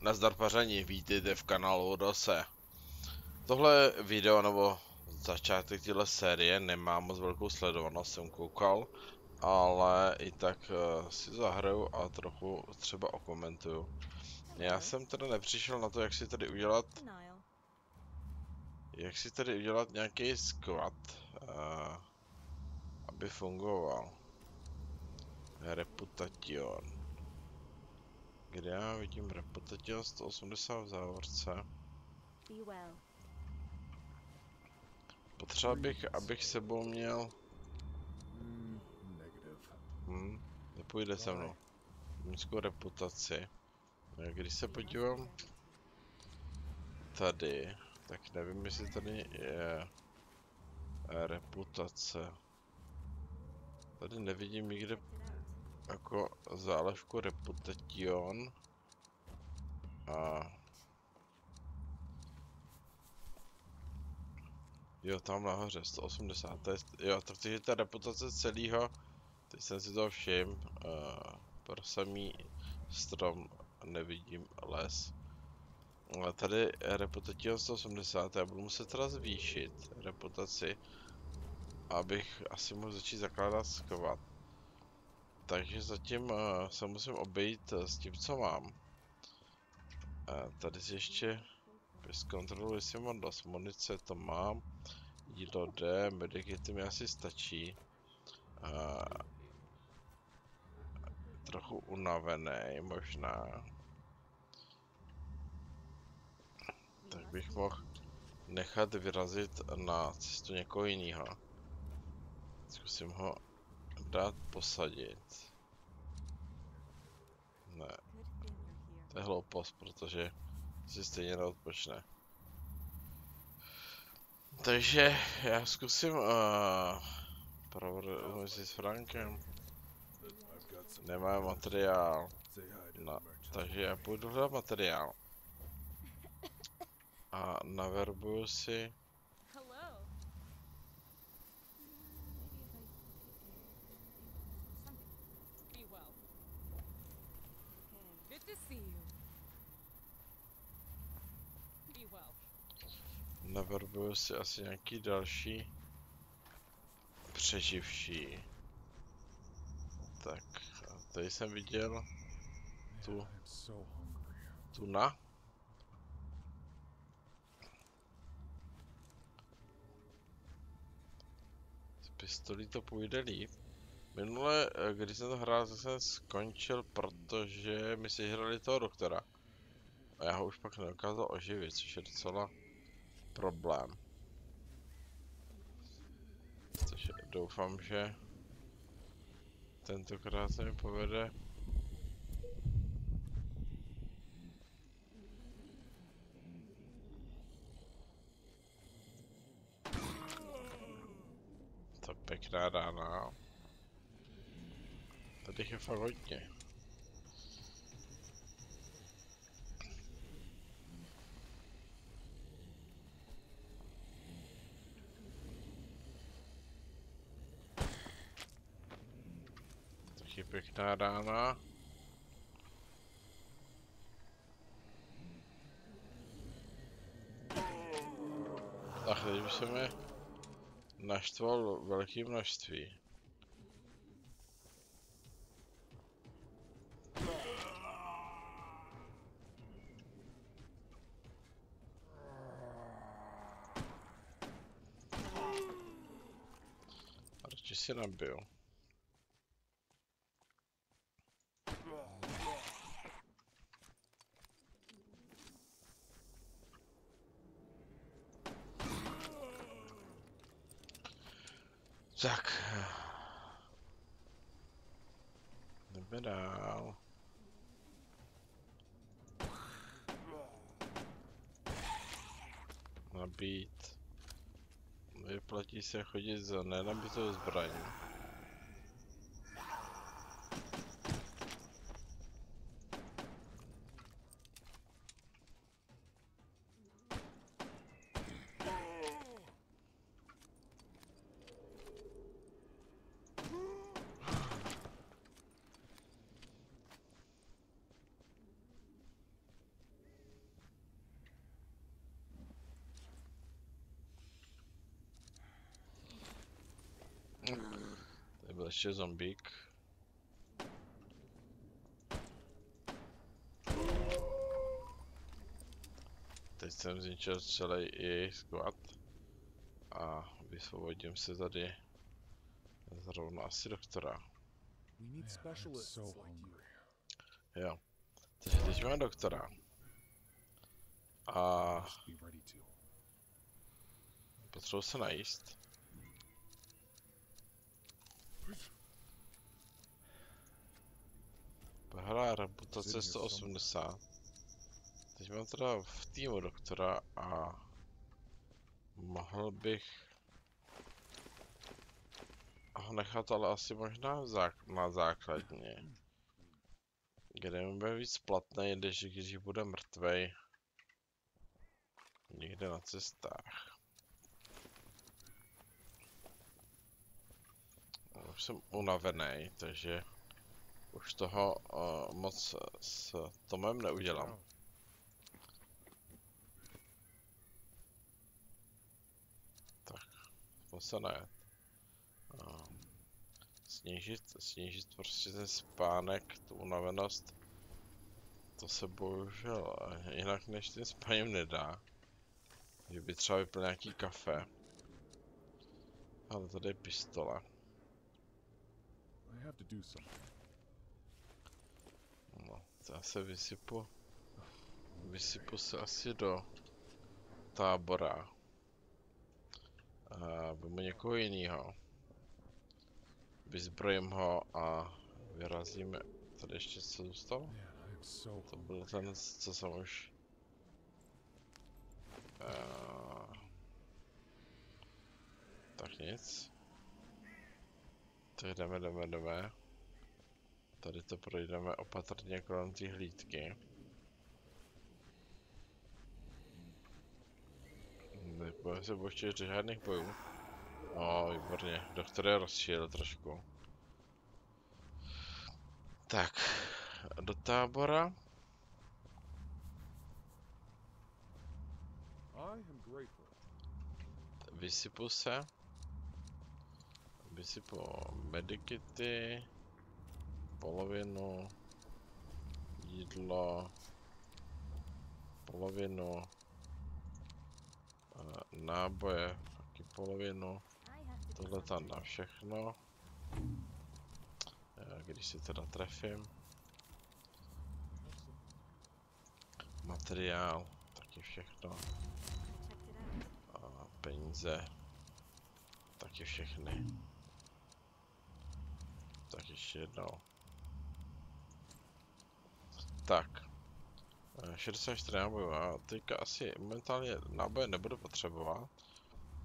Nazdar paření, vítejte v kanálu Dose. Tohle video nebo začátek téhle série nemá moc velkou sledovanost, jsem koukal, ale i tak uh, si zahraju a trochu třeba okomentuju. Já jsem teda nepřišel na to, jak si tady udělat, jak si tady udělat nějaký squad, uh, aby fungoval. Reputation. Kde já vidím reputatil 180 v závorce. Potřeboval bych, abych sebou měl... Hm, nepůjde se mnou. Nízkou reputaci. Když se podívám tady, tak nevím, jestli tady je reputace. Tady nevidím nikde jako záležku reputation a jo tam nahoře 180 to je, jo je ta reputace celého teď jsem si to všim uh, pro samý strom nevidím les. Ale tady reputation 180 já budu muset teda zvýšit reputaci abych asi mohl začít zakládat skovat takže zatím uh, se musím obejít uh, s tím, co mám. Uh, tady si ještě kontrolu, jestli mám dost munice, to mám. Jídlo D, medikity mi asi stačí. Uh, trochu unavený možná. Tak bych mohl nechat vyrazit na cestu někoho jiného. Zkusím ho dát posadit. Ne. To je hloupost, protože si stejně neodpočne. Takže já zkusím uh, provodu si s Frankem. Nemá materiál. No, takže já půjdu hledat materiál. A naverbuju si Naverbuju si asi nějaký další přeživší. Tak, a tady jsem viděl tu, tu na. Z pistolí to půjde líp. Minule, když jsem to hrál, jsem skončil, protože mi si hrali toho doktora. A já ho už pak nedokázal oživit, což je docela problém. Takže doufám, že tentokrát se mi povede To pěkná rána. Tady je fakt hodně. Pěkná rána. Ach, teď by se mi naštval velké množství. Radši si nabil. Tak. Jdeme dál. Nabít. Vyplatí se chodit za nenabitou ještě zombík. Teď jsem zničil celý jejich squad. A vysvobodím se tady zrovna asi doktora. Jo. Takže teď mám doktora. A potřebuji se najíst. Hele, reputace 180. Teď mám teda v týmu doktora a mohl bych ho nechat ale asi možná zák na základně. Kde mi bude víc platný, když, když bude mrtvej. Někde na cestách. Už jsem unavený, takže už toho uh, moc s Tomem neudělám. To se ne. Uh, snížit, snížit prostě ten spánek, tu unavenost. To se bohužel eh, jinak než tím spaním nedá. Že by třeba vypil nějaký kafe. Ale tady je pistole. Have to do something. No, to já se vysypu. Vysypu se asi do tábora. A vemu někoho jiného. Vyzbrojím ho a vyrazíme. Tady ještě co zůstalo? To byl ten, co jsem už... Uh, tak nic. Tak jdeme, jdeme, jdeme. Tady to projdeme opatrně kolem té hlídky. Nebojím se boště do žádných bojů. O, výborně. Doktor je rozšířil trošku. Tak, do tábora. Vysypu se. Vysypu medikity. Polovinu. Jídlo. Polovinu. eh, Náboje. Taky polovinu. Tohle tam na všechno. Eh, Když si teda trefím. Materiál. Taky všechno. A peníze. Taky všechny. Tak ještě jednou. Tak. Eh, 64 nábojů a teďka asi momentálně náboje nebudu potřebovat.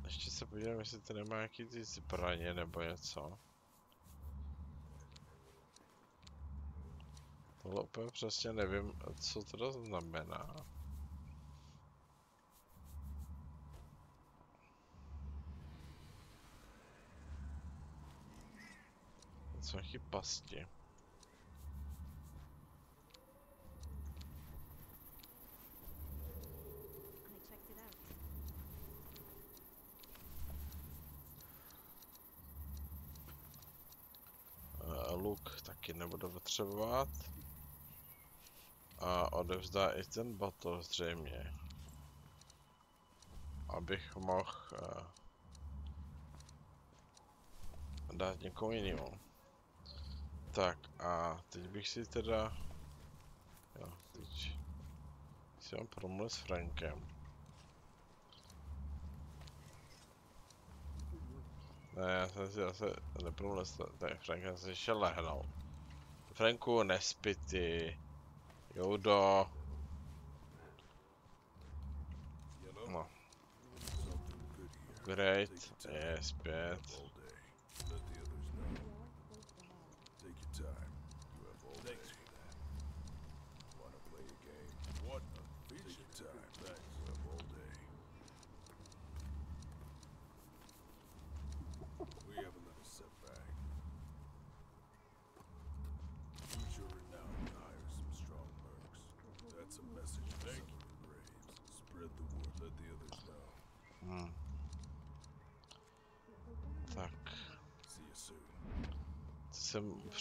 Ještě se podívám, jestli to nemá nějaký ty zbraně nebo něco. Tohle úplně přesně nevím, co to znamená. Jsou nějaký pasti. Eh, luk taky nebudu potřebovat. A odevzdá i ten botol zřejmě. Abych mohl uh, dát někomu jinému. Tak a teď bych si teda... Jo, teď si mám promluvit s Frankem. Ne, já jsem si zase nepromluvil s Frankem, jsem si šel lehnout. Franku, nespi ty. Joudo. No. Great, je zpět.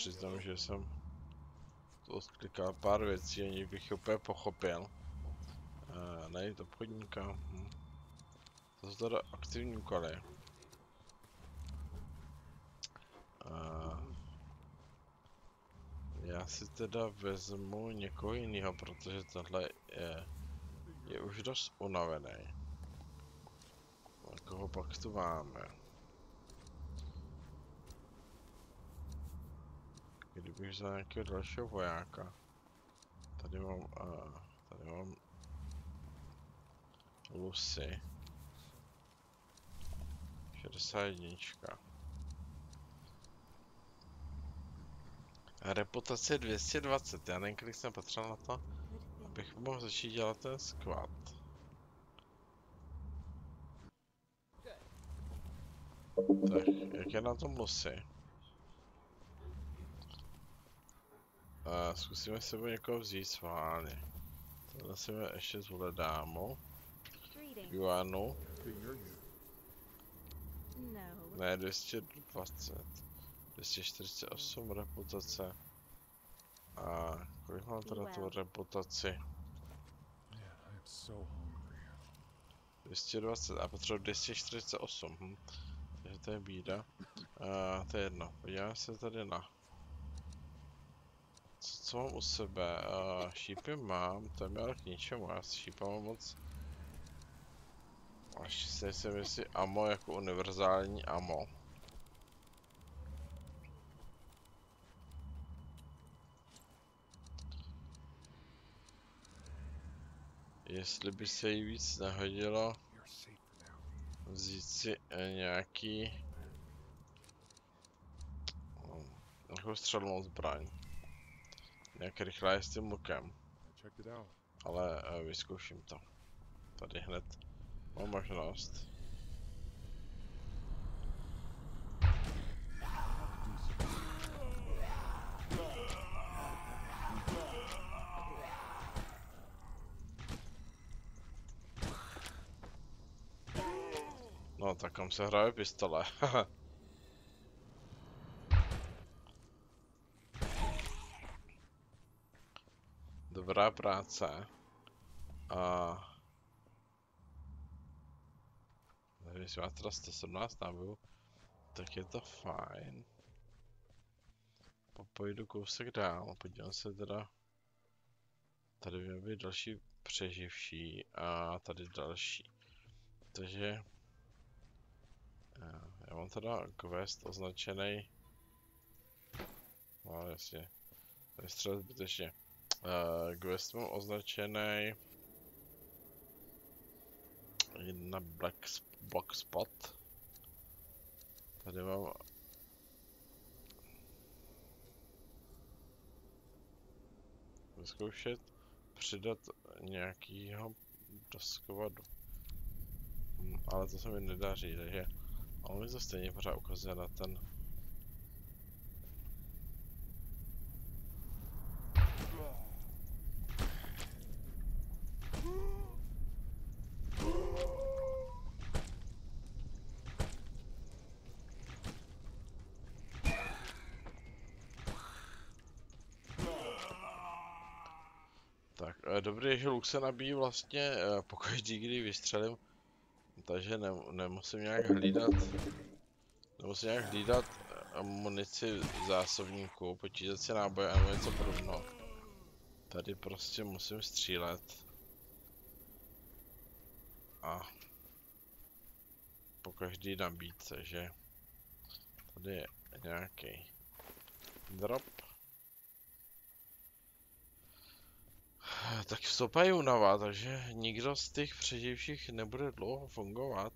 Přiznám, že jsem to odklikal pár věcí, ani bych úplně pochopil. Uh, najít obchodníka. Hm. To jsou teda aktivní úkoly. Uh, já si teda vezmu někoho jiného, protože tenhle je, je už dost unavený. Koho pak tu máme? Kdybych vzal nějakého dalšího vojáka. Tady mám, uh, tady mám Lucy. 61. A reputace 220, já nevím, kolik jsem potřeboval na to, abych mohl začít dělat ten squad. Tak, jak je na tom Lucy? A zkusíme si sebou někoho vzít sválně. Tohle si ještě zvolit dámu. No. Ne, 220. 248 reputace. A kolik mám teda tu reputaci? Man, I am so hungry. 220 a potřebuji 248. Hm. Takže to je bída. A to je jedno. Podíváme se tady na. Co, mám u sebe? A šípy mám, to je ale k ničemu. Já si šípa mám moc. Až si nejsem jestli amo jako univerzální amo. Jestli by se jí víc now. vzít si eh, nějaký hm, nějakou střelnou zbraň. Nějak rychlé s tím lukem, ale eh, vyzkouším to. Tady hned mám možnost. No tak kam se hraje pistole. práce. A... Nevím, jestli má teda 117 nábojů, tak je to fajn. Popojdu kousek dál, podívám se teda. Tady by měl být další přeživší a tady další. Takže já, já mám teda quest označený. No jasně. Vystřelit zbytečně. Uh, quest mám označený na black, black spot. Tady mám vyzkoušet přidat nějakýho do. Hm, ale to se mi nedaří, takže on mi to stejně pořád ukazuje na ten Tak, eh, dobrý je, že luk se nabíjí vlastně eh, pokaždý, kdy vystřelím, takže ne, nemusím nějak hlídat, nemusím nějak hlídat eh, munici zásobníku, počítat si náboje nebo něco podobného. Tady prostě musím střílet. A pokaždý nabít, takže tady je nějaký drop. Tak stopa je únava, takže nikdo z těch přeživších nebude dlouho fungovat.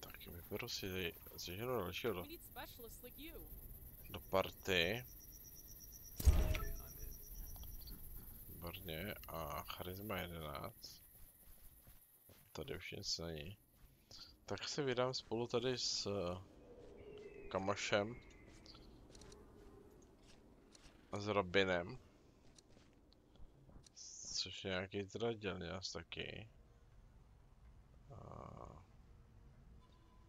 Tak vyberu si seženu dalšího do, do party. Výborně, a charisma 11. Tady už nic není. Tak se vydám spolu tady s Kamašem. S Robinem. Což je nějaký teda dělňas taky. A...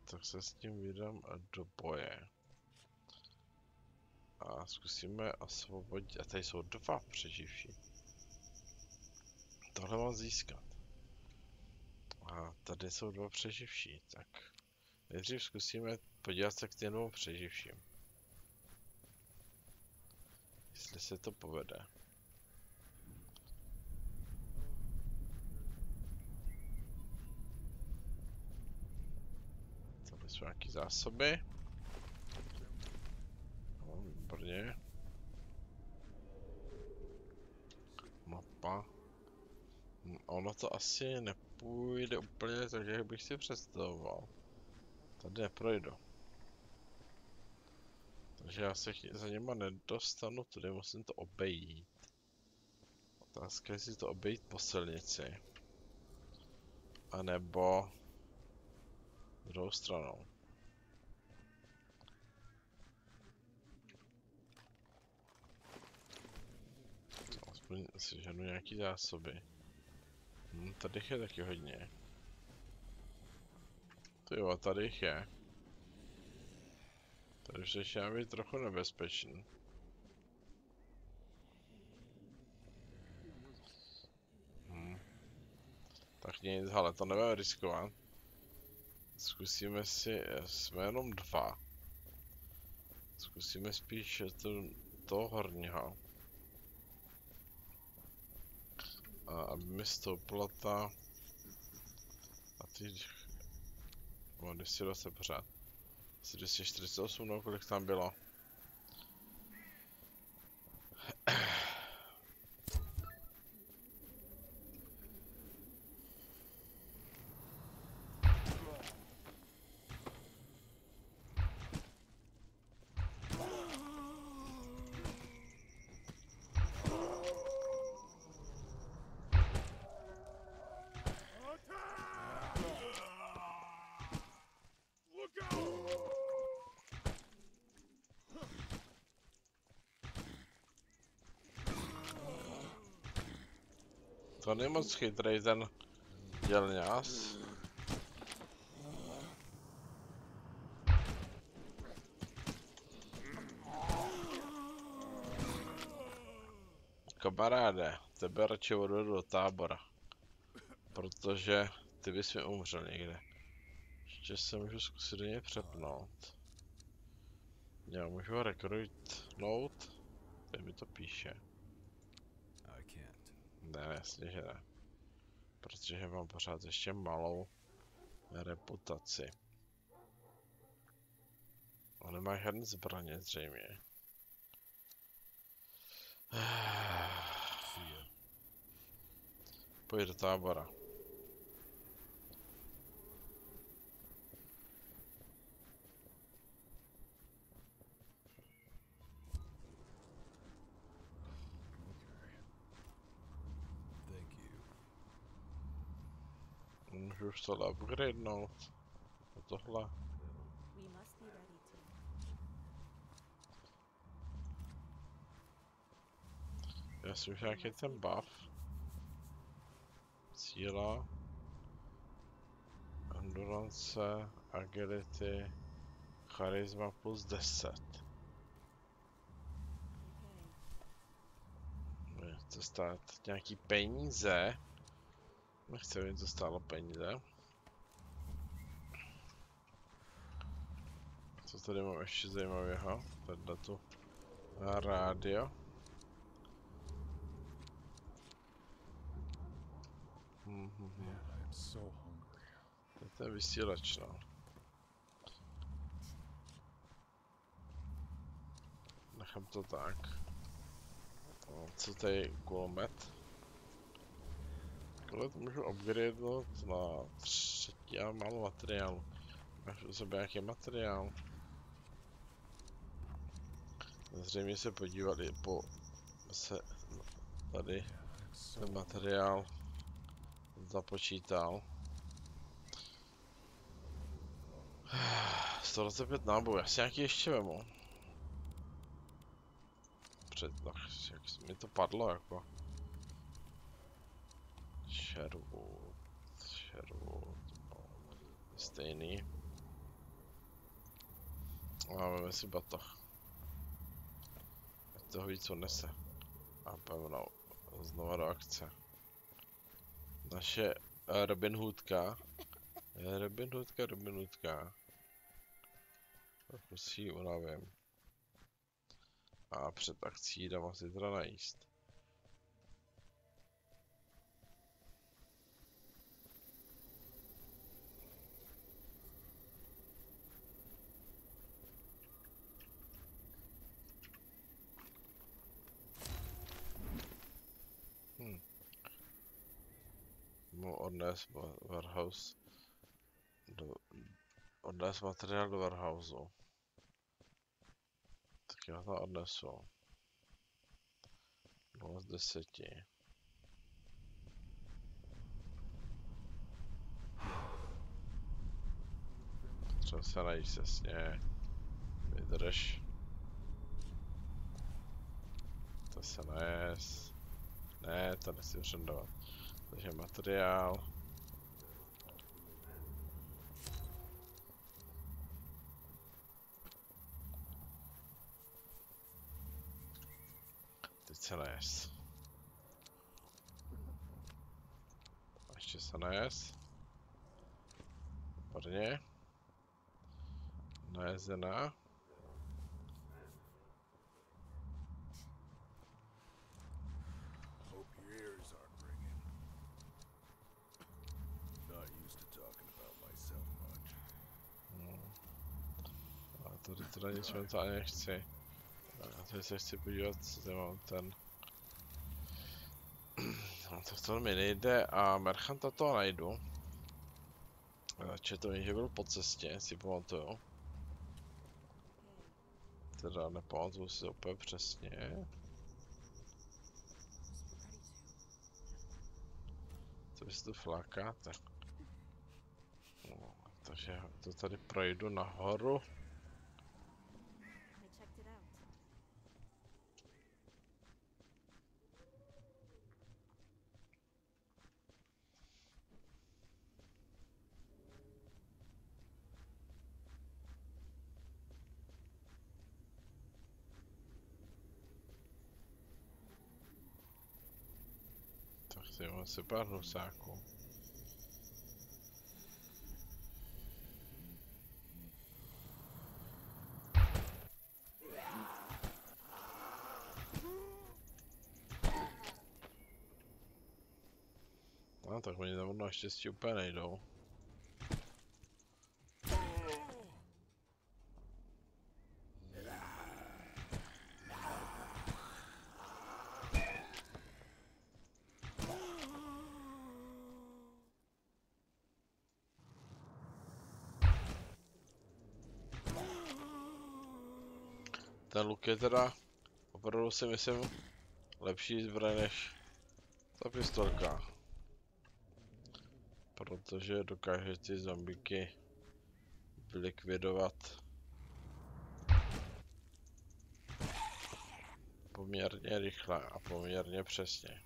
tak se s tím vydám do boje. A zkusíme osvobodit, a tady jsou dva přeživší. Tohle mám získat. A tady jsou dva přeživší, tak nejdřív zkusíme podívat se k těm dvou přeživším. Jestli se to povede. Tady jsou nějaký zásoby. No, výborně. Mapa. Hm, Ono to asi nepůjde úplně tak, jak bych si představoval. Tady neprojdu. Takže já se za něma nedostanu, tudy musím to obejít. Otázka je, jestli to obejít po silnici. A nebo druhou stranou. Aspoň si ženu nějaký zásoby. Hm, tady je taky hodně. To jo, tady je. Už začíná být trochu nebezpečný. Hm. Tak nic, ale to nebudeme riskovat. Zkusíme si, jsme jenom dva. Zkusíme spíš to, toho horního. A aby mi stoupla ta... A ty... O, 220 pořád. Asi 248, no kolik tam bylo? To není moc chytrý ten dělňas. Kamaráde, tebe radši odvedu do tábora. Protože ty bys mi umřel někde. Ještě se můžu zkusit do něj přepnout. Já můžu ho rekrutnout? Kde mi to píše? Ne, jasně, že ne. Protože mám pořád ještě malou reputaci. On nemá žádné zbraně zřejmě. Pojď do tábora. Thank you. Můžu už tohle upgradenout. A tohle. To. Já si už nějaký ten buff. Síla. Endurance, agility, charisma plus 10. Okay. Bude to stát nějaký peníze. Nechci vědět, co stálo peníze. Co tady mám ještě zajímavého? Tady tu rádio. To je vysílač, no. Nechám to tak. No, co tady kulomet? Kulomet můžu upgradenout na třetí a málo materiálu. Máš u sebe nějaký materiál? Zřejmě se podívali po se tady ten materiál započítal. 125 nábojů, asi nějaký ještě vemu. Před, ach, jak mi to padlo jako. Sherwood, Sherwood, no, stejný. Máme si batoh. Ať toho víc unese. A pevnou. Znova do akce. Naše eh, Robin Hoodka. Je Robin Hoodka, Robin Hoodka. Si ji unavím. A před akcí dám asi teda najíst. Mu odnes wa- warehouse do, odnes materiál do warehouseu. Tak já to odnesu. 0 z 10. Třeba se najíst jasně. Vydrž. To se najes. Ne, to nechci přendovat. Takže materiál. Teď se najes. A Ještě se najes. Výborně. Najezená. Teda nic momentálně nechci. A tady se chci podívat, co tady mám ten... No to v tom mi nejde a Merchanta to najdu. Četl že byl po cestě, si pamatuju. Teda nepamatuju si úplně přesně. Co vy si tu flákáte? No, takže to tady projdu nahoru. I checked it out. Si pár husáků. No tak oni tam naštěstí úplně nejdou. Luk je teda opravdu si myslím lepší zbroj než ta pistolka. Protože dokáže ty zombíky likvidovat poměrně rychle a poměrně přesně.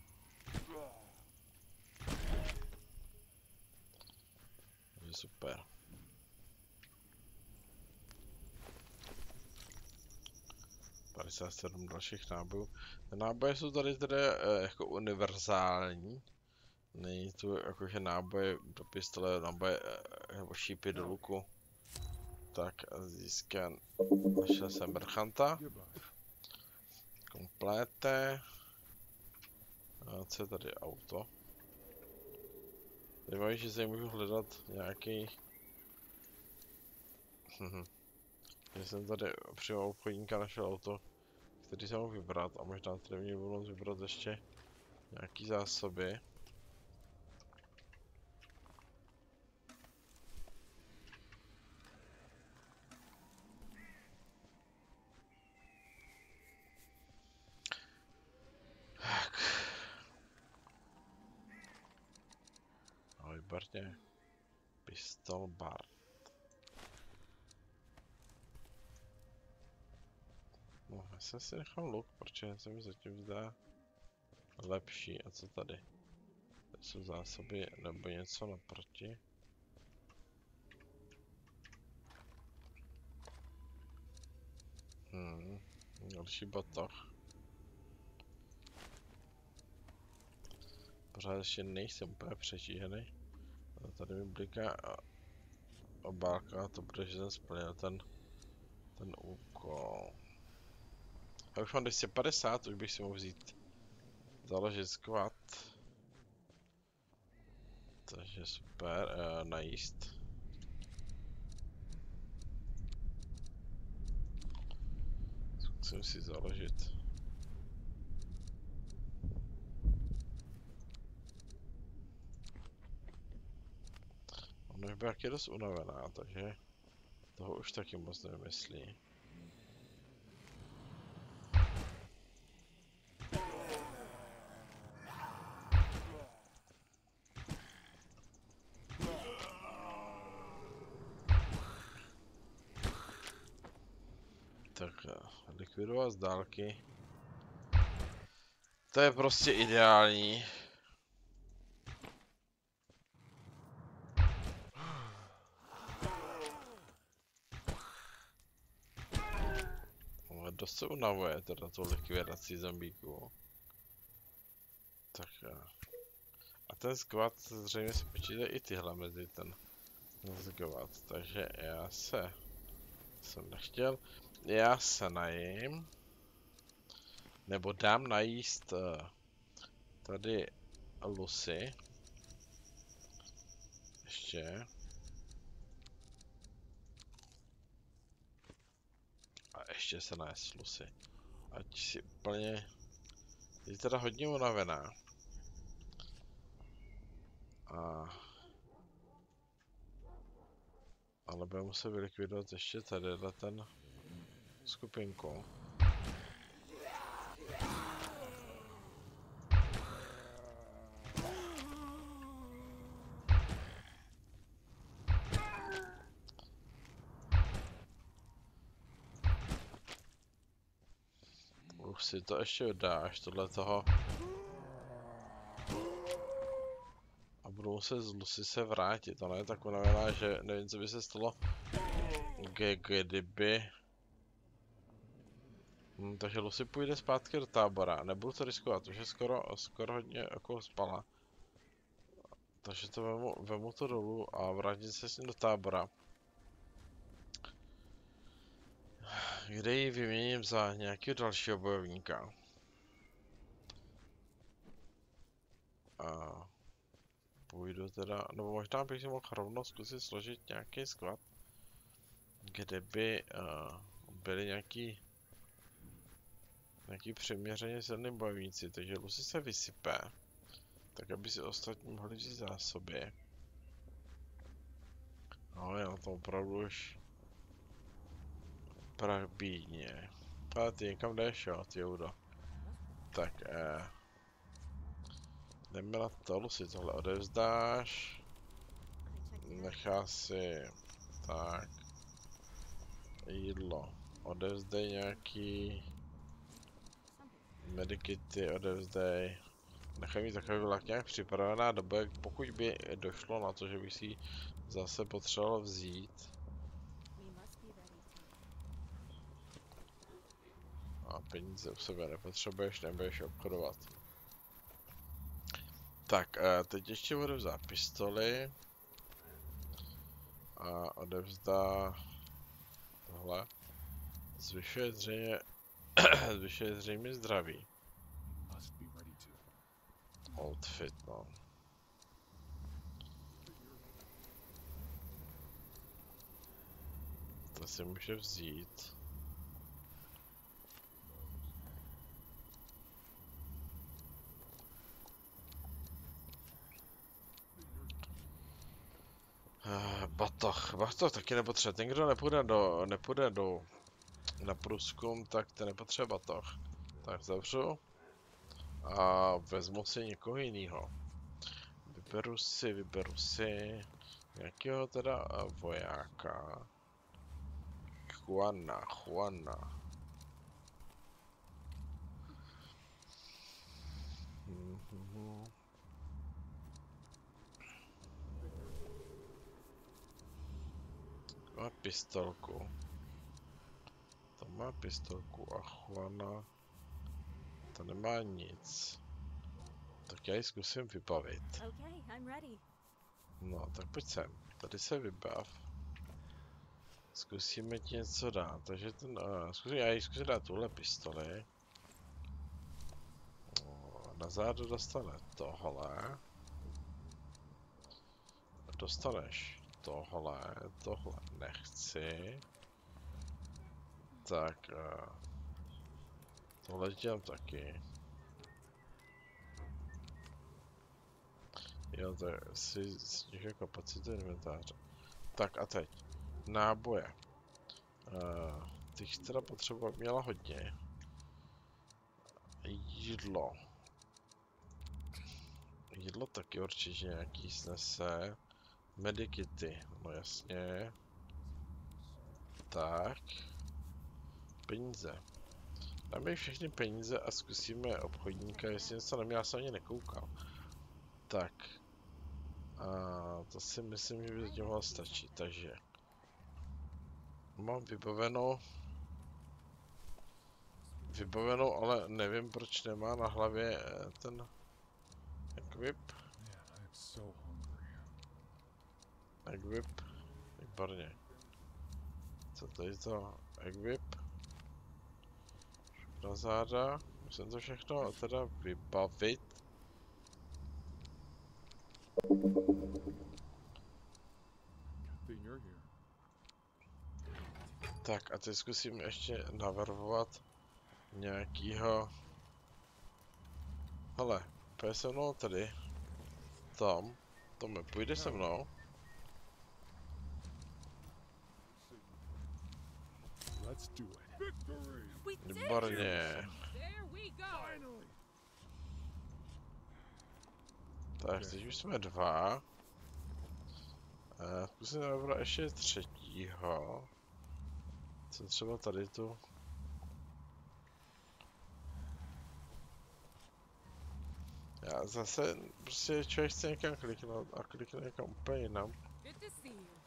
Takže super. Padesát sedm dalších nábojů. Náboje jsou tady tedy eh, jako univerzální. Není tu jakože náboje do pistole, náboje eh, nebo šípy do luku. Tak a získám, našel jsem Merchanta, komplété. A co je tady auto? Zajímavé, že si můžu hledat nějaký... Já jsem tady přímo obchodníka našel auto, který jsem mohl vybrat a možná tady mě budu vybrat ještě nějaký zásoby. Výborně. Pistol bar. No, já jsem si nechal luk, protože se mi zatím zdá lepší. A co tady? Tady jsou zásoby nebo něco naproti. Hmm, další batoh. Pořád ještě nejsem úplně přežíhený. Ale tady mi bliká obálka, to bude, že jsem splnil ten, ten úkol. Já už mám 250, už bych si mohl vzít založit squat. Takže super, uh, najíst. Zkusím si založit. Ona taky dost unavená, takže toho už taky moc nevymyslí. Tak eh, likvidovat z dálky. To je prostě ideální. Ale dost se unavuje teda to likvidací zombíků. Tak jo. A ten squat zřejmě se počítá i tyhle mezi ten squat, takže já se jsem nechtěl. Já se najím. Nebo dám najíst eh, tady Lucy. Ještě. A ještě se najést Lucy. Ať si úplně... Je teda hodně unavená. A... Ale budeme muset vylikvidovat ještě tady ten skupinku. Už si to ještě dáš, tohle toho. A budu muset z Lucy se vrátit, ona je tak unavená, že nevím, co by se stalo, kdyby Hm, takže Lucy půjde zpátky do tábora, nebudu to riskovat, už je skoro, skoro hodně jako spala. Takže to vemu, vemu to dolů a vrátím se s ním do tábora. Kde ji vyměním za nějakého dalšího bojovníka. A půjdu teda, nebo možná bych si mohl rovnou zkusit složit nějaký sklad, kde by uh, byly nějaký nějaký přiměřeně silný bojovníci, takže Lucy se vysype, tak aby si ostatní mohli vzít zásoby. No, je na to opravdu už prach bídně. Ale ty někam jdeš, jo, ty Udo. Tak, eh. Jdeme na to, Lucy tohle odevzdáš. Nechá si, tak. Jídlo. Odevzdej nějaký medikity odevzdej. Nechaj mi takový vlak nějak připravená doba, pokud by došlo na to, že bych si zase potřeboval vzít. A peníze u sebe nepotřebuješ, nebudeš obchodovat. Tak, eh, teď ještě odevzdá pistoli. A odevzdá tohle. Zvyšuje zřejmě, zvyšuje zřejmě zdraví. Outfit, no. To si může vzít. Uh, batoh, batoh taky nepotřebuje. Ten, kdo nepůjde do, nepůjde do, na průzkum, tak ten nepotřebuje batoh. Tak zavřu a vezmu si někoho jiného. Vyberu si, vyberu si nějakého teda eh, vojáka. Juana, Juana. Mhm. Má pistolku. To má pistolku a Juana ta nemá nic. Tak já ji zkusím vybavit. No, tak pojď sem. Tady se vybav. Zkusíme ti něco dát. Takže ten, uh, zkusím, já jí zkusím dát tuhle pistoli. No, Na zádu dostane tohle. Dostaneš tohle, tohle nechci. Tak, uh, tohle dělám taky. Jo, to je si snižuje kapacitu inventáře. Tak a teď. Náboje. Uh, těch teda potřeba měla hodně. Jídlo. Jídlo taky určitě nějaký snese. Medikity, no jasně. Tak. Peníze. Dáme všechny peníze a zkusíme obchodníka, jestli něco neměl, já jsem ani nekoukal. Tak. A to si myslím, že by zatím mohlo stačit, takže. Mám vybavenou. Vybavenou, ale nevím proč nemá na hlavě eh, ten equip. Equip. Výborně. Co to je to? Equip. Na záda. Musím to všechno teda vybavit. Tak a teď zkusím ještě navrhovat nějakýho... Hele, pojď se mnou tady. Tom. Tome, půjde se mnou? Let's do it. Výborně. Tak, teď už jsme dva. Eh, Zkusím nabrat ještě třetího. Co třeba tady tu? Já zase, prostě člověk chce někam kliknout a klikne někam úplně jinam. Good to see you.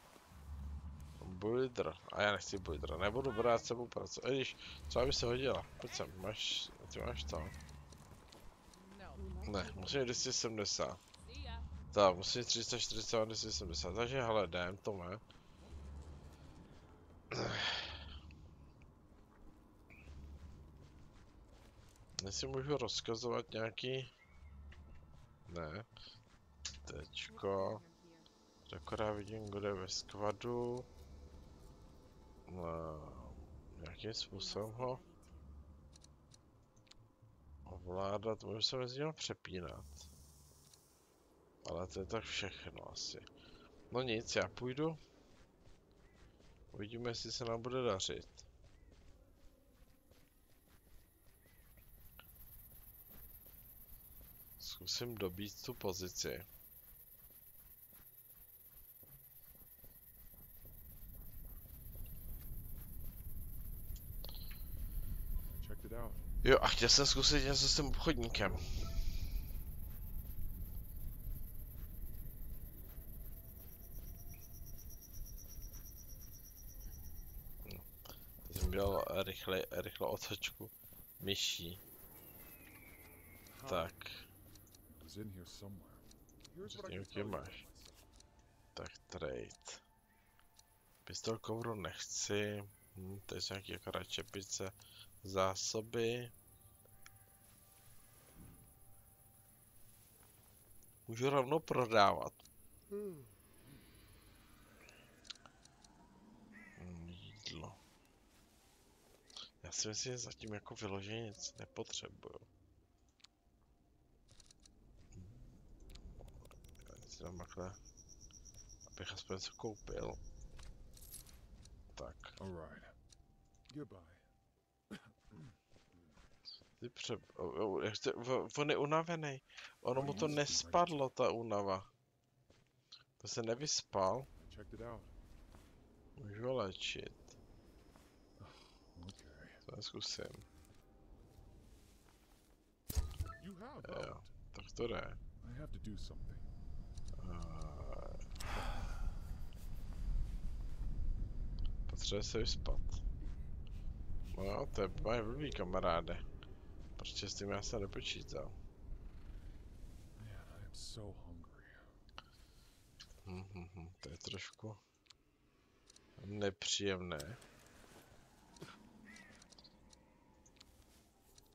Buildr. A já nechci buildra, nebudu brát sebou pracovat. I když, třeba by se hodila. Pojď sem, máš, ty máš to. Ne, musím mít 270. See ya. Tak, musím mít 340 a 270, takže hele, jdem, Tome. Jestli můžu rozkazovat nějaký... Ne. Tečko. Akorát vidím, kdo je ve skladu. No, nějakým způsobem ho ovládat, můžu se mezi nimi přepínat. Ale to je tak všechno asi. No nic, já půjdu. Uvidíme, jestli se nám bude dařit. Zkusím dobít tu pozici. Checked it out. Jo, a chtěl jsem zkusit něco s tím obchodníkem. Jsem dělal rychle, rychle otočku myší. Tak, about máš. tak trade. Pistol kovru nechci. Hm, to jsou nějaký akorát čepice. Zásoby. Můžu rovnou prodávat. Hm, Jídlo. Já si myslím, že zatím jako vyloženě nic nepotřebuju. Já si dám takhle, abych aspoň něco koupil. Tak, Alright. Goodbye. Ty pře... jak jste, on je unavený. Ono mu to nespadlo, ta únava. To se nevyspal. Můžu ho léčit. To zkusím. Out. Tak to jde. Potřebuje se vyspat. No, to je moje blbý kamaráde. Protože s tím já jsem nepočítal. Man, I am so hungry. Hm, hm, hm, to je trošku nepříjemné.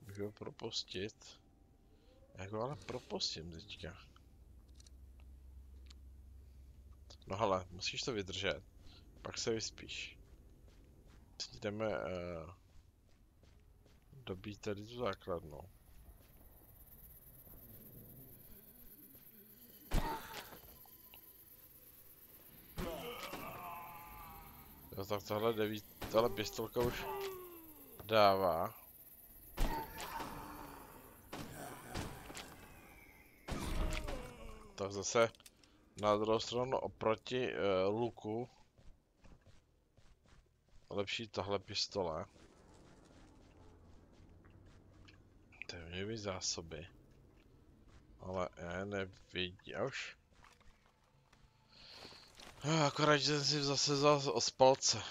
Bych ho propustit. Jak ho ale propustím teďka? No hele, musíš to vydržet. Pak se vyspíš. Teď jdeme uh, dobít tady tu základnu. Jo, tak tahle devít, tahle pistolka už dává. Tak zase na druhou stranu oproti uh, luku lepší tahle pistole. To měly být zásoby. Ale já nevidím. Já už. Akorát jsem si zase vzal o spalce.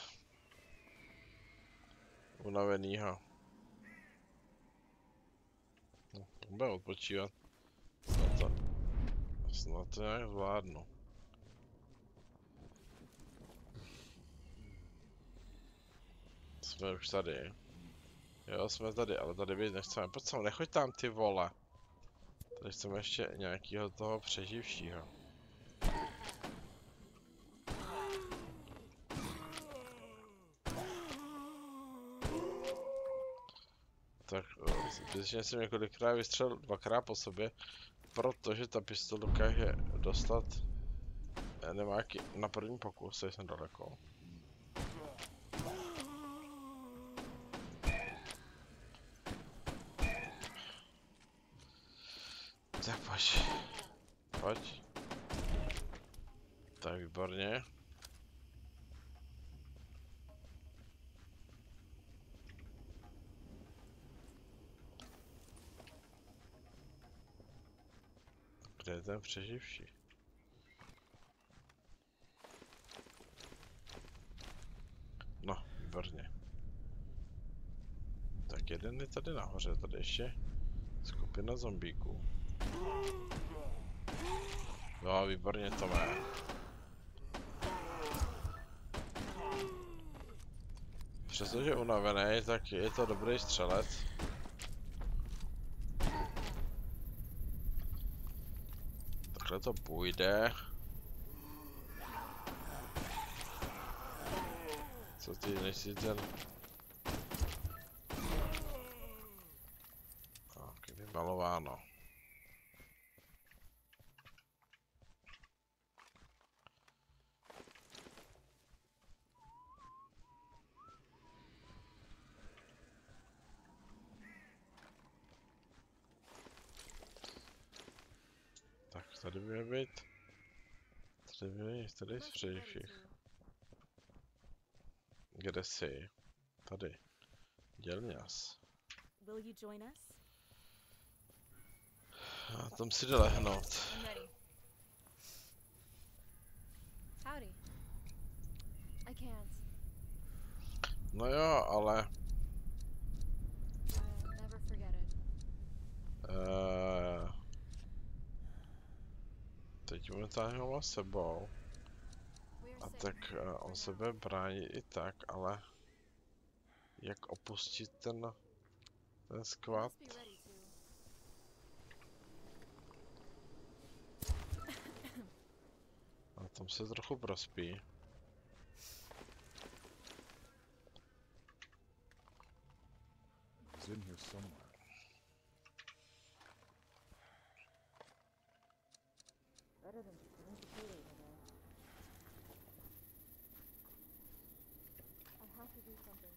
Unavenýho. No, bude odpočívat. Snad to, snad to nějak zvládnu. Jsme už tady. Jo, jsme tady, ale tady být nechceme. Pojď sem, nechoď tam ty vole. Tady chceme ještě nějakého toho přeživšího. Tak, zbytečně jsem několikrát vystřelil dvakrát po sobě, protože ta pistolka je dostat eh, nemá jaký, na první pokus, jsem daleko. Tak pojď. Pojď. Tak výborně. Kde je ten přeživší? No, výborně. Tak jeden je tady nahoře, tady ještě skupina zombíků. Jo, výborně to má. Přestože je unavený, tak je to dobrý střelec. Takhle to půjde. Co ty, než si ten... Tak, vymalováno. Tak, tady by měl být... Tady get všech. Kde jsi? Tady. Dělňas. Will you join us? A tam si jde lehnout. I'm ready. Howdy. I can't. No jo, ale... Uh, teď momentálně ho mám s sebou. A tak uh, on se bude bránit i tak, ale... Jak opustit ten... Ten to. A tam se trochu prospí. It's in here somewhere. Better than green potatoes, I guess. I have to do something.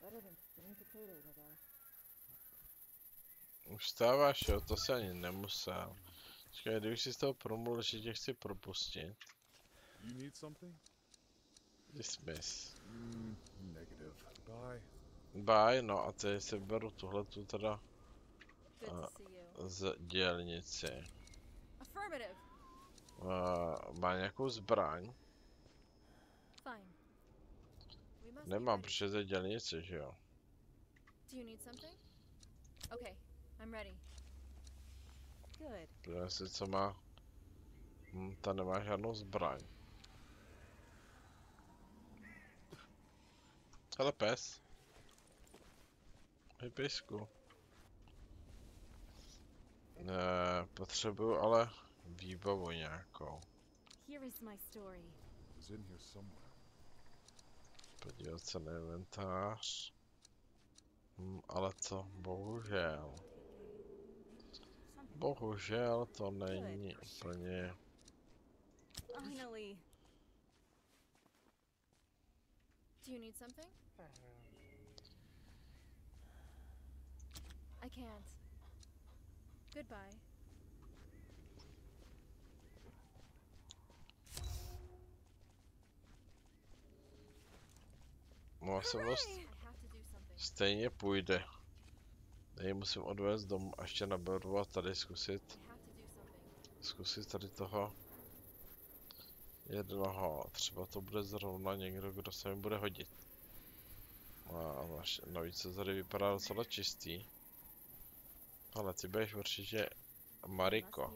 Better than green potatoes, I guess. Už stáváš, jo? To se ani nemusel. Čekaj, kdybych si z toho promluvil, že tě chci propustit. You need something? Dismiss. Mm, negative. Bye. Bye, no a teď si beru tuhle tu teda Uh, see you. z dělnici. Affirmative. Uh, má nějakou zbraň? Nemám, protože to je dělnice, že jo? Do you need something? Okay, I'm ready. Good. Podívejme si, co má. Hm, ta nemá žádnou zbraň. Ale pes. Hej pejsku. Ne, potřebuju ale výbavu nějakou. Here is my story. It's in here somewhere. Podívat se na inventář. Hm, ale to bohužel. Bohužel to není úplně... Finally. Do you need something? I can't. Goodbye. No, jsem dost... Stejně půjde. Tady musím odvést domů a ještě naberu tady zkusit. Zkusit tady toho jednoho. Třeba to bude zrovna někdo, kdo se mi bude hodit. A navíc to tady vypadá docela čistý. Ale ty budeš určitě Mariko.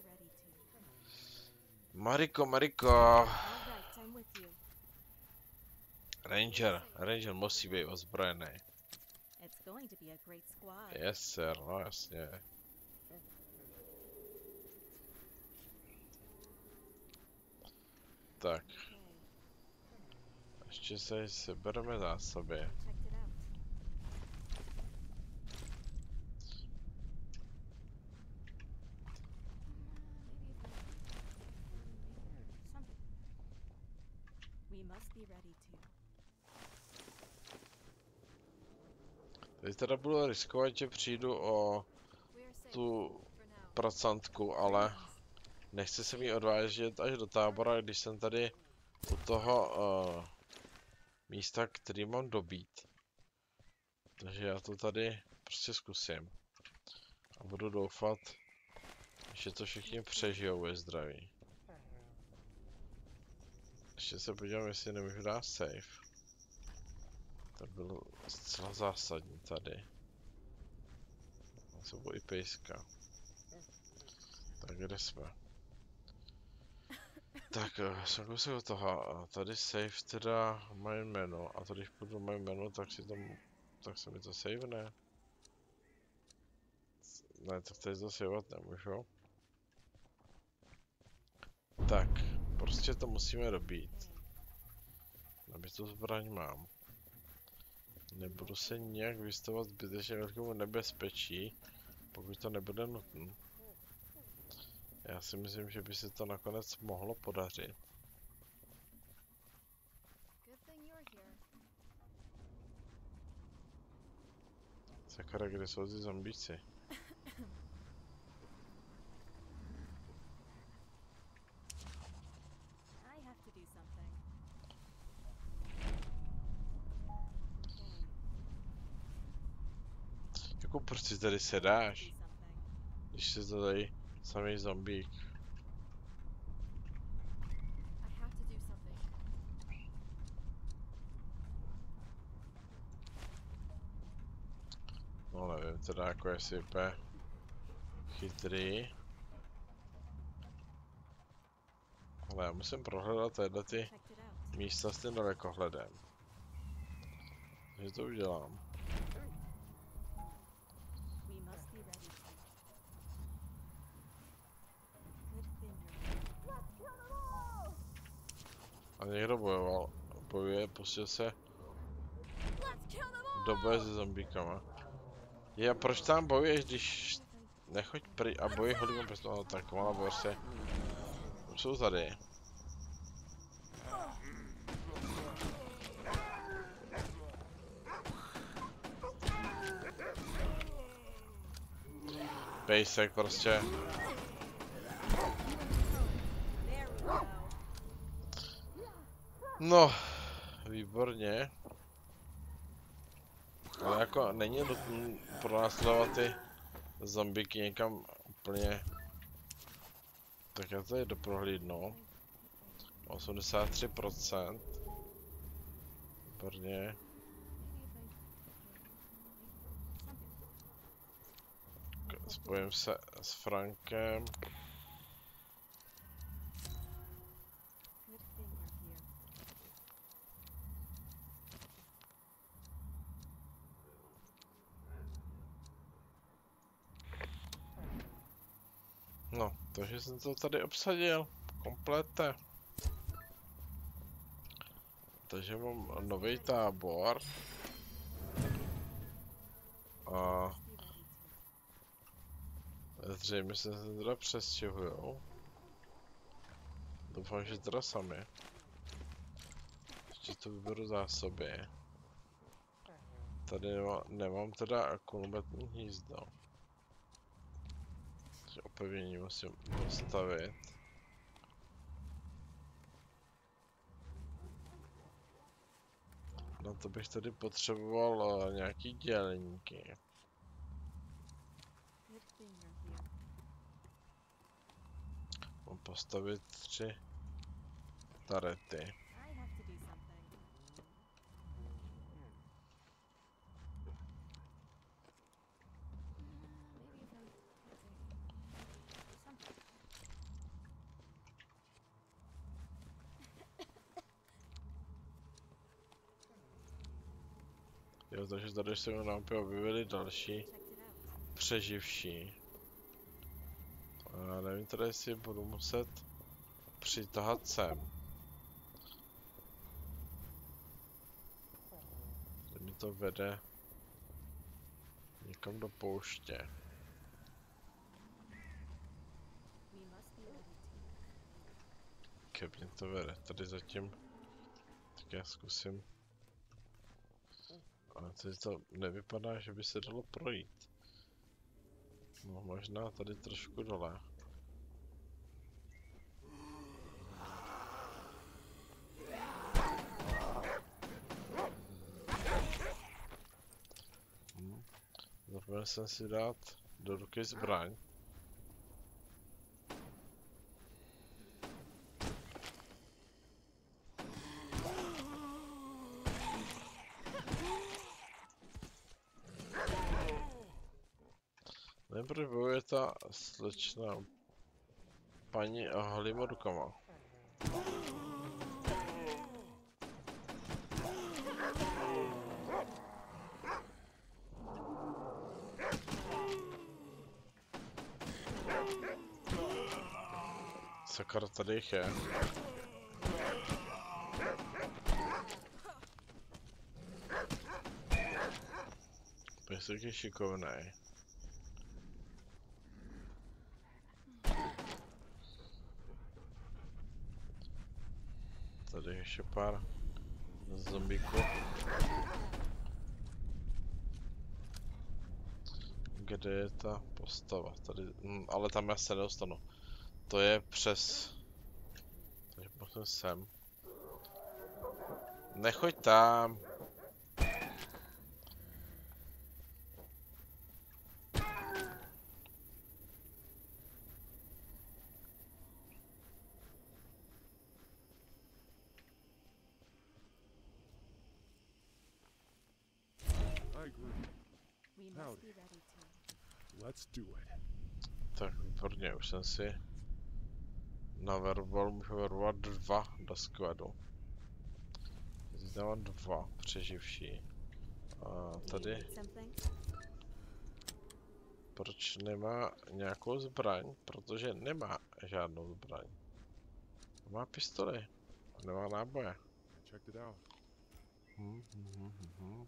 Mariko, Mariko! Ranger, Ranger musí být ozbrojený. It's going to be a great squad. Yes, sir, no jasně. Tak, Okay, ještě se sebereme zásoby. checked it out. Something. We must be ready to. Teď teda budu riskovat, že přijdu o safe tu procentku, ale nechci se mi odvážet až do tábora, když jsem tady u toho uh, místa, který mám dobít. Takže já to tady prostě zkusím. A budu doufat, že to všichni přežijou ve zdraví. Ještě se podívám, jestli nemůžu dát save. To bylo zcela zásadní tady. Bylo i pejska. Tak kde jsme? Tak, eh, jsem kousek od toho. Tady save teda main menu. A to když půjdu main menu, tak si tam, tak se mi to savene. Ne, tak tady to saveovat nemůžu. Tak, prostě to musíme dobít. Aby tu zbraň mám. Nebudu se nějak vystavovat zbytečně velkému nebezpečí, pokud to nebude nutné. Já si myslím, že by se to nakonec mohlo podařit. Sakara, kde jsou ty zombíci? I have to do something. Jako proč si tady sedáš, když jsi to tady samý zombík? No nevím, teda jako jestli úplně chytrý. Ale já musím prohledat tyhle ty místa s tím dalekohledem. Takže to udělám. We must be ready to. Good thing you're A někdo bojoval, bojuje, pustil se do boje se zombíkama. Je, proč tam bojuješ, když nechoď pryč a boj hodím bez toho, tak malá boj se. Jsou tady. Pejsek prostě. No, výborně. Ale jako není nutné pronásledovat ty zombiky někam úplně... Tak já tady doprohlídnu. 83%. Výborně. Spojím se s Frankem. Takže jsem to tady obsadil. Komplete. Takže mám nový tábor. A zřejmě se teda přestěhujou. Doufám, že teda sami. Ještě to vyberu zásoby. Tady nemá, nemám teda kulometní hnízdo. Takže opevnění musím postavit. No to bych tady potřeboval eh, nějaký dělníky. Mám postavit tři tarety. I have to do something. Maybe if I'm. Let's see. Something. Jo, takže tady se nám objevili další přeživší. A já nevím teda, jestli je budu muset přitahat sem. Že mi to vede někam do pouště. Ke mně to vede. Tady zatím. Tak já zkusím. Ale teď to nevypadá, že by se dalo projít. No možná tady trošku dole. Hm. Zapomněl jsem si dát do ruky zbraň. Nejprve bojuje ta slečna paní a holýma rukama. Sakra, tady jich je. Pejsek je šikovnej. Ještě pár zombíků. Kde je ta postava? Tady, hm, ale tam já se nedostanu. To je přes... Takže musím sem. Nechoď tam. I agree. We must Howdy. be ready to. Let's do it. Tak výborně, už jsem si naverboval, můžu verbovat dva do tam mám dva přeživší. A tady, proč nemá nějakou zbraň? Protože nemá žádnou zbraň. Má pistoli, nemá náboje. Checked it out. Hm, hm, hm, hm, hm.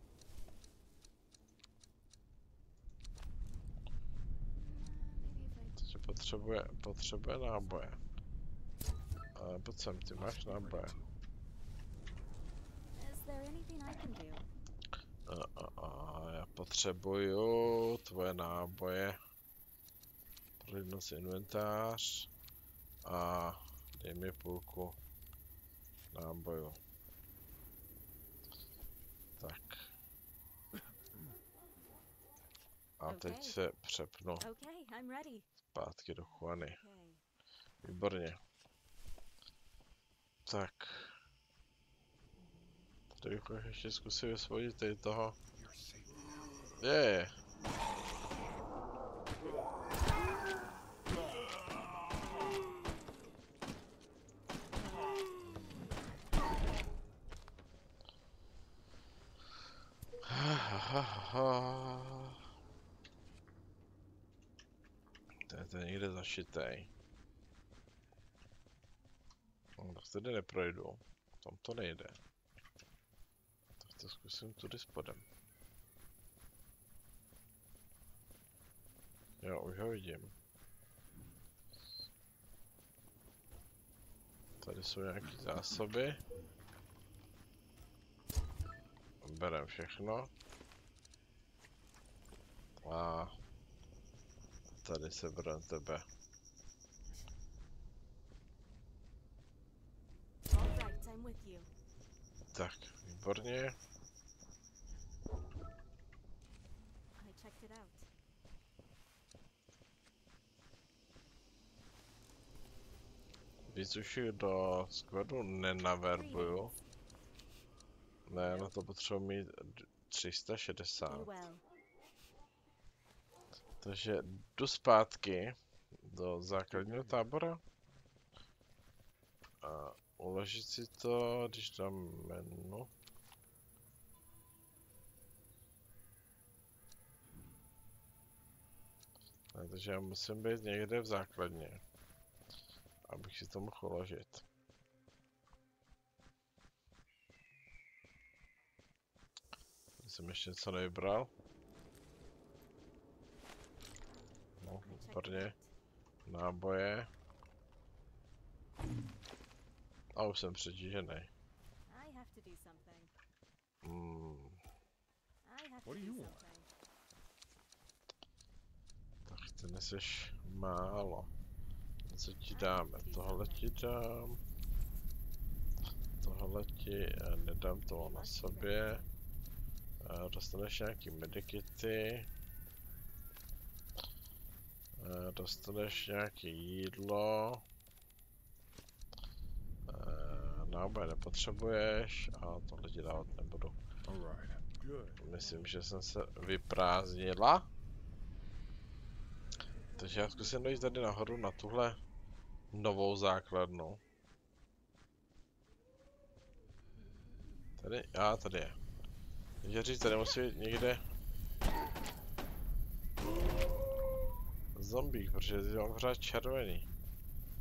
Maybe if I. Takže potřebuje, potřebuje náboje. Ale pojď sem, ty máš náboje. A, já potřebuju tvoje náboje. Prohlídnu si inventář. A dej mi půlku náboju. Tak. A teď se přepnu Okay, I'm ready zpátky do Juany. Hmm. Výborně. Tak. Tady bych ještě zkusil vysvodit tady toho. Je. Yeah. Ha ha ha ha. To je někde zašitej. No, tak tady neprojdu. Tam to nejde. Tak to zkusím tudy spodem. Jo, už ho vidím. Tady jsou nějaké zásoby. Berem všechno. A tady se berem tebe. Tak, výborně. Víc už jich do skladu nenaverbuju. Ne, na to potřebuji mít d- 360. Takže jdu zpátky do základního tábora. A uložit si to, když dám menu. Takže já musím být někde v základně. Abych si to mohl uložit. Jsem ještě něco nevybral. No, I checked it výborně. Náboje. A už jsem přetížený. I have to do something. Hmm, What do you want? tak ty neseš málo. Co ti dáme? Tohle ti dám. Tohle ti eh, nedám toho na sobě. Eh, Dostaneš nějaký medikity. Eh, Dostaneš nějaké jídlo. Eh, Náboje nepotřebuješ a tohle ti dávat nebudu. Myslím, že jsem se vyprázdnila. Takže já zkusím dojít tady nahoru na tuhle novou základnu. Tady, a tady je. Takže říct, tady musí být někde zombík, protože ty mám pořád červený.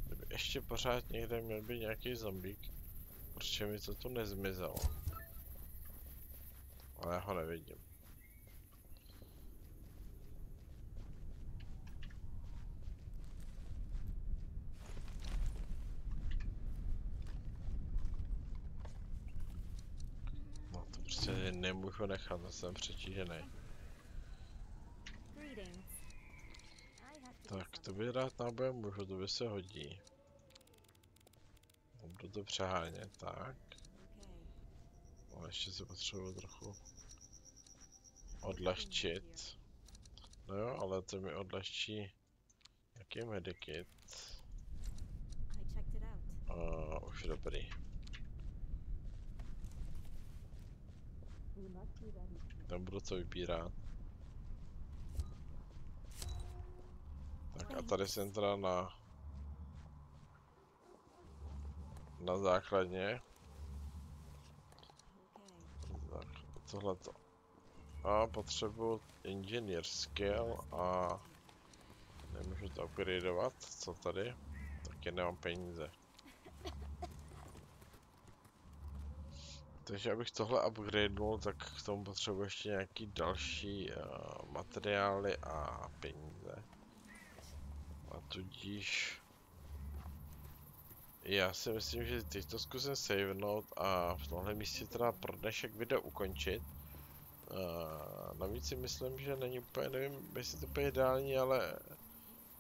Kdyby ještě pořád někde měl být nějaký zombík, proč mi to tu nezmizelo? Ale já ho nevidím. No to prostě nemůžu nechat, jsem přetížený. Greetings. I have to do Tak, to by rád náboje můžu, to by se hodí. Budu to přehánět, tak. Ale ještě se potřebuji trochu odlehčit. No jo, ale to mi odlehčí jaký medikit. A už dobrý. Tam budu co vybírat. Tak a tady jsem teda na na základně. Tak, tohleto. A potřebuji engineer skill a nemůžu to upgradeovat, co tady? Taky nemám peníze. Takže abych tohle upgradenul, tak k tomu potřebuji ještě nějaký další uh, materiály a peníze. A tudíž já si myslím, že teď to zkusím savenout a v tomhle místě teda pro dnešek video ukončit. Uh, navíc si myslím, že není úplně, nevím, jestli to úplně ideální, ale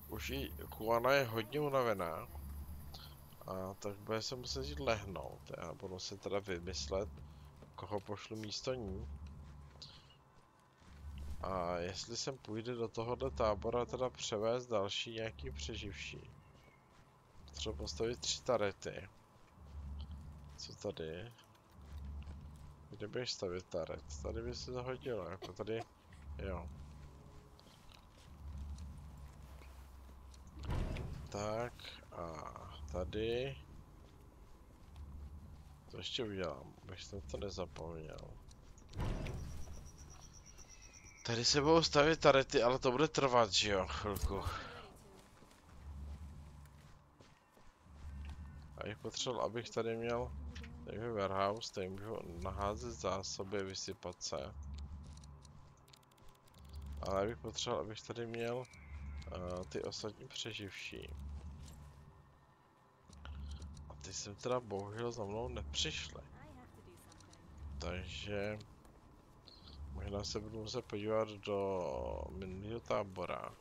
už i Juana je hodně unavená. A tak bude se muset jít lehnout. Já budu se teda vymyslet, koho pošlu místo ní. A jestli sem půjde do tohohle tábora teda převést další nějaký přeživší. Třeba postavit tři tarety. Co tady? Kde budeš stavit taret? Tady by se to hodilo, jako tady, jo. Tak a tady. To ještě udělám, abych jsem to nezapomněl. Tady se budou stavit tarety, ale to bude trvat, že jo, chvilku. A bych potřeboval, abych tady měl takový warehouse, tady můžu naházet zásoby, vysypat se. Ale bych potřeboval, abych tady měl uh, ty ostatní přeživší. A ty jsem teda bohužel za mnou nepřišli. Takže možná se budu muset podívat do minulého tábora.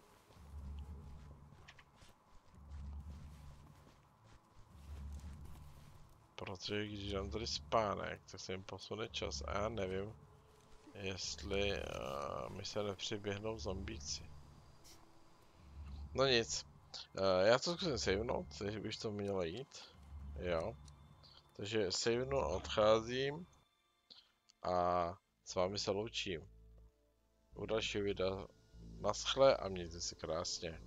Protože když dám tady spánek, tak se jim posune čas a já nevím, jestli uh, mi se nepřiběhnou zombíci. No nic, uh, já to zkusím savenout, takže byš to mělo jít. Jo. Takže savenu, odcházím a s vámi se loučím. U dalšího videa naschle a mějte se krásně.